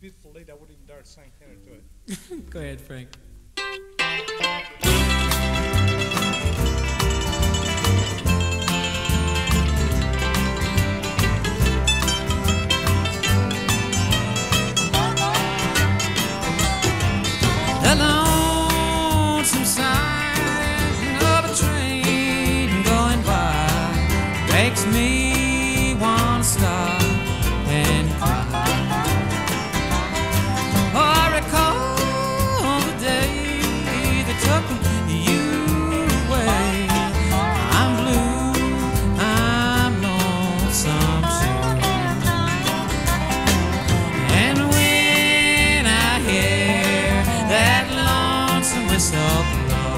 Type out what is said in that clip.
beautiful lady. I wouldn't even dare sing counter to it. Go ahead, Frank. me whistle blow.